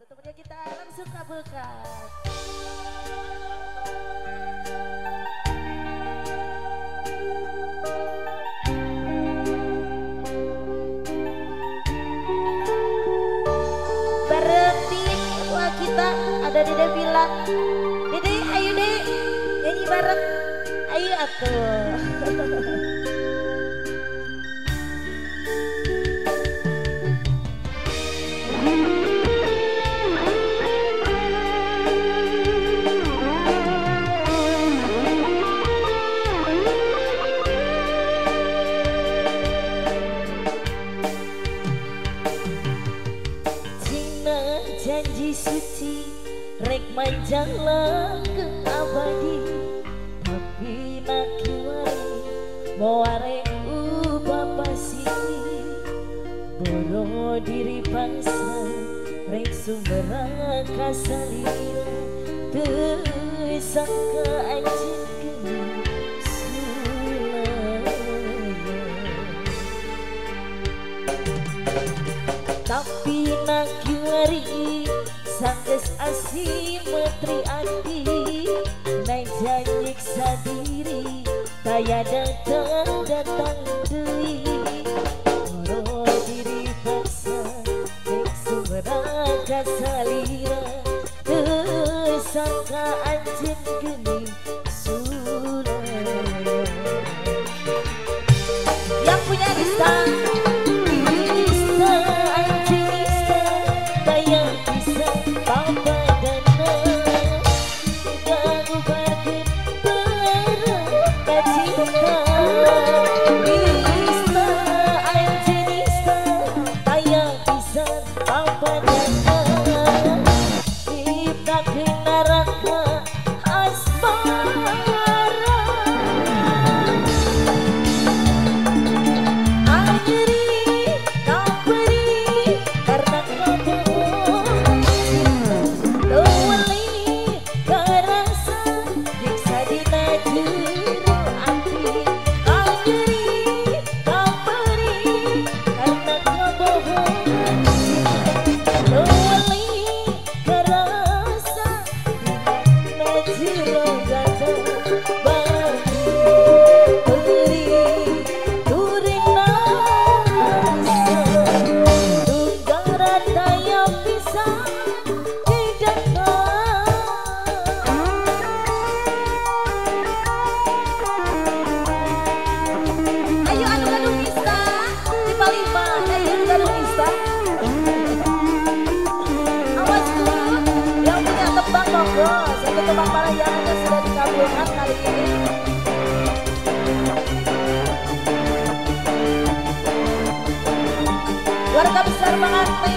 Tutupnya kita langsung kabulkan. Berhenti wah kita ada Dede bilang Dede ayo deh nyanyi bareng. Ayo atuh Rek manjang langgeng abadi Tapi nak kiwari Mau arek ubah pasi Boro diri bangsa Rek sumberang kasalira Tersangka anjing sulaya tapi nak kiwari sangges asih menteri ati. Naik janjik sadiri kaya datang datang dui Moro diri paksa Nek sumberaka salira. Tersangka anjen geni sulaya yang punya Rista yang sudah kali ini. Warga besar Mangan